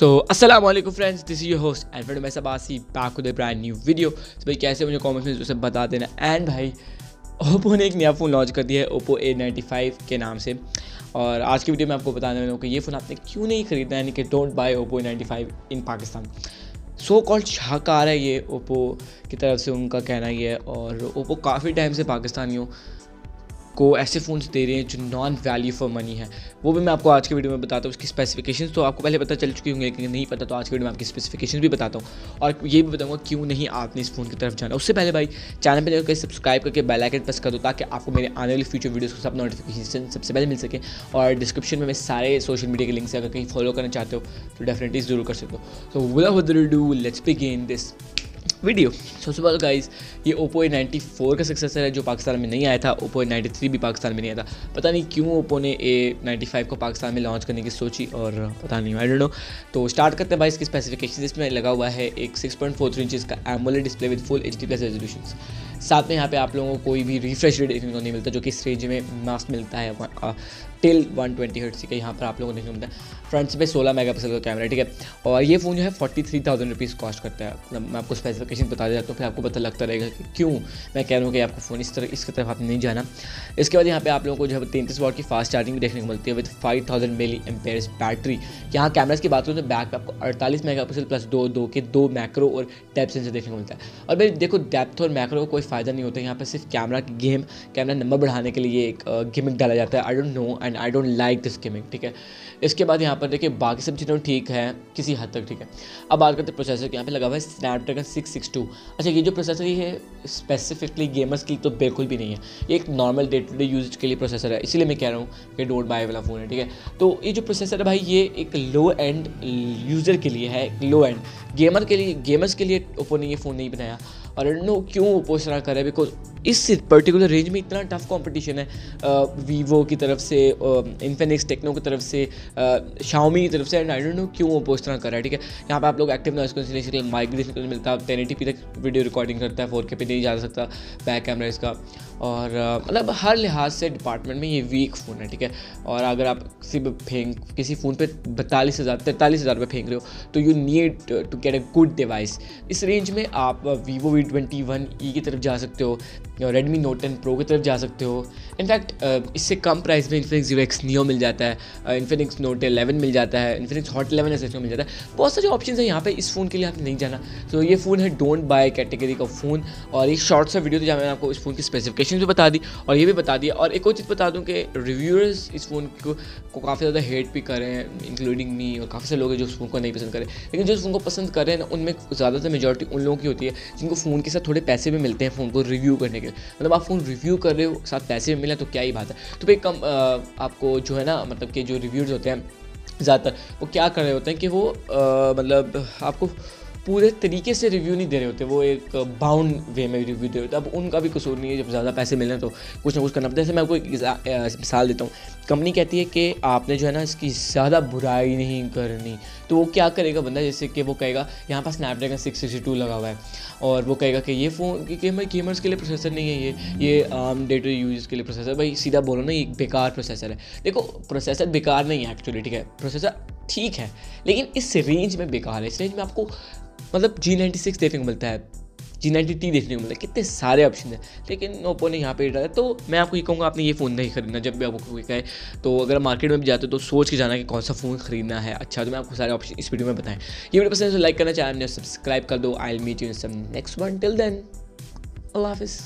सो वालेकुम friends this your host and मैं सबासी back with brand new video तो भाई, कैसे मुझे कमेंट्स में उसे बता देना। एंड भाई ओप्पो ने एक नया फ़ोन लॉन्च कर दिया है ओप्पो ए फाइव के नाम से। और आज की वीडियो में आपको बताने वाला हूँ कि ये फ़ोन आपने क्यों नहीं खरीदना, यानी कि don't buy Oppo A five in Pakistan so called शाहकार है ये ओप्पो की तरफ़ से, उनका कहना ही है। और ओप्पो काफ़ी टाइम से पाकिस्तानियों को ऐसे फ़ोन्स दे रहे हैं जो नॉन वैल्यू फॉर मनी है। वो भी मैं आपको आज के वीडियो में बताता हूँ, उसकी स्पेसिफिकेशन तो आपको पहले पता चल चुकी होंगे, लेकिन नहीं पता तो आज के वीडियो में आपकी स्पेसिफिकेशन भी बताता हूँ। और ये भी बताऊँगा, क्यों नहीं आपने इस फ़ोन की तरफ़ जाना। उससे पहले भाई चैनल पर जाकर सब्सक्राइब करके बेलाइकन प्रेस कर दो, ताकि आपको मेरे आने वाली फ्यूचर वीडियोज़ को सब नोटिफिकेशन सबसे पहले मिल सके। और डिस्क्रिप्शन में मैं सारे सोशल मीडिया के लिंक्स अगर कहीं फॉलो करना चाहते हो तो डेफिनेटली ज़रूर कर सकते हो। तो without do let's begin this video. सबसे पहले गाइस ये ओप्पो ए नाइन्टी फोर का सक्सेसर है जो पाकिस्तान में नहीं आया था। ओप्पो ए नाइन्टी थ्री भी पाकिस्तान में नहीं आया था। पता नहीं क्यों ओप्पो ने ए नाइन्टी फाइव को पाकिस्तान में लॉन्च करने की सोची और पता नहीं आई डोंट नो तो स्टार्ट करते हैं भाई इसकी स्पेसिफिकेशन इसमें लगा हुआ है एक six point four three inches का AMOLED display with full H D plus resolution साथ में यहाँ पे आप लोगों को कोई भी रिफ्रेश रेट देखने को नहीं मिलता, जो कि इस रेंज में मास्ट मिलता है टिल वन ट्वेंटी हर्ट्स का यहाँ पर आप लोगों को देखने को मिलता है। फ्रंट पे सोलह मेगा पिक्सल का कैमरा ठीक है? और ये फ़ोन जो है forty three thousand rupees cost करता है। मतलब मैं आपको स्पेसिफिकेशन बता देता हूँ फिर आपको पता लगता रहेगा कि क्यों मैं कह रहा हूँ कि आपको फ़ोन इस तरह, इसकी तरफ़ आपने नहीं जाना। इसके बाद यहाँ पे आप लोगों को जो है तैंतीस वॉट की फास्ट चार्जिंग भी देखने को मिलती है with five thousand milli amperes battery यहाँ कैमराज की बात करूँ तो बैक पे आपको अड़तालीस मेगा प्लस दो दो के दो मैक्रो और टैप सेंसर देखने को मिलता है। और भाई देखो डेप्थ और मैक्रो कोई फ़ायदा नहीं होता। यहाँ पर सिर्फ़ कैमरा की गेम कैमरा नंबर बढ़ाने के लिए एक गेमिंग डाला जाता है। I don't know and I don't like this gaming ठीक है? इसके बाद यहाँ पर देखिए, बाकी सब चीज़ें ठीक है किसी हद तक, ठीक है? अब बात करते हैं प्रोसेसर के। यहाँ पर लगा हुआ है स्नैपड्रैगन सिक्स सिक्स टू अच्छा ये जो प्रोसेसर ये है स्पेसिफिकली गेमर्स की तो बिल्कुल भी नहीं है। ये एक normal day to day use के लिए प्रोसेसर है। इसीलिए मैं कह रहा हूँ कि डोंट बाय वाला फ़ोन है, ठीक है? तो ये जो प्रोसेसर है भाई, ये एक लो एंड यूज़र के लिए है लो एंड गेमर के लिए गेमर्स के लिए ओप्पो ने ये फ़ोन नहीं बनाया। और नो क्यों तरह करे बिकॉज़ इस पर्टिकुलर रेंज में इतना टफ कंपटीशन है। वीवो की तरफ़ से इन्फिनिक्स टेक्नो की तरफ़ से शाओमी की तरफ़ से एंड आई डोंट नो क्यों वो इस तरह कर रहा है, ठीक है? यहाँ पे आप लोग एक्टिव नॉइस कैंसिलेशन देखने को मिलता। है टेन तक वीडियो रिकॉर्डिंग करता है फोर के पे नहीं जा सकता बैक कैमरा इसका। और मतलब हर लिहाज से डिपार्टमेंट में ये वीक फ़ोन है, ठीक है? और अगर आप किसी फेंक, किसी फ़ोन पे बतालीस हज़ार, तैंतालीस हज़ार रुपये फेंक रहे हो तो you need to get a good device इस रेंज में आप Vivo V twenty one E की तरफ़ जा सकते हो। रेडमी नोट टेन प्रो की तरफ़ जा सकते हो। इनफैक्ट इससे कम प्राइस में इन्फिनिक्स ज़ीरो एक्स नियो मिल जाता है इन्फिनिक्स नोट एलेवन मिल जाता है इन्फिनिक्स हॉट एलेवन एस मिल जाता है। बहुत सारे ऑप्शन हैं यहाँ पे इस फ़ोन के लिए आपने नहीं जाना। तो ये फ़ोन है डोंट बाय कैटेगरी का फ़ोन और एक शॉर्ट सा वीडियो तो जहाँ मैंने आपको इस फ़ोन की स्पेसिफिकेशन भी बता दी और ये भी बता दिया और एक और चीज़ बता दूँ कि रिव्यूअर्स इस फ़ोन को, को काफ़ी ज़्यादा हेट भी कर रहे हैं इंक्लूडिंग मी और काफ़ी सारे लोग हैं जो उस फ़ोन को नहीं पसंद करें लेकिन जो उस फ़ोन को पसंद कर ना उनमें ज़्यादातर मेजोरिटी उन लोगों की होती है जिनको फ़ोन के साथ थोड़े पैसे भी मिलते हैं फ़ोन को रिव्यू करने के मतलब आप फ़ोन रिव्यू कर रहे हो साथ पैसे भी मिले तो क्या ही बात है। तो भाई कम आपको जो है ना मतलब कि जो रिव्यूज़ होते हैं ज़्यादातर वो क्या कर रहे होते हैं कि वो आ, मतलब आपको पूरे तरीके से रिव्यू नहीं दे रहे होते, वो एक बाउंड वे में रिव्यू दे रहे होते। अब उनका भी कसूर नहीं है, जब ज़्यादा पैसे मिल तो कुछ ना कुछ करना पड़ता है। जैसे मैं आपको एक मिसाल देता हूँ। कंपनी कहती है कि आपने जो है ना इसकी ज़्यादा बुराई नहीं करनी। तो वो क्या करेगा बंदा? जैसे कि वो कहेगा, यहाँ पर स्नैपड्रैगन सिक्स सिक्सटी टू लगा हुआ है। और वो कहेगा कि ये फ़ोन क्योंकि भाई गेमर्स के लिए प्रोसेसर नहीं है ये। ये आम डे टू यूज़ के लिए प्रोसेसर भाई, सीधा बोलो ना, ये बेकार प्रोसेसर है। देखो प्रोसेसर बेकार नहीं है एक्चुअली ठीक है? प्रोसेसर ठीक है, लेकिन इस रेंज में बेकार है। इस रेंज में आपको मतलब जी नाइन्टी सिक्स देखने को मिलता है। जी नाइन्टी टी देखने को मिलता है। कितने सारे ऑप्शन हैं। लेकिन ओप्पो ने यहाँ पे डाला तो मैं आपको ये कहूँगा, आपने ये फ़ोन नहीं खरीदना, जब भी आपको कोई कहे। तो अगर मार्केट में भी जाते हो तो सोच के जाना कि कौन सा फ़ोन खरीदना है। अच्छा तो मैं आपको सारे ऑप्शन इस वीडियो में बताएँ। ये वीडियो पसंद है तो लाइक करना चाहें सब्सक्राइब कर दो। I meet you some next one till then अल्लाह हाफिज़